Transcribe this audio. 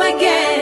again.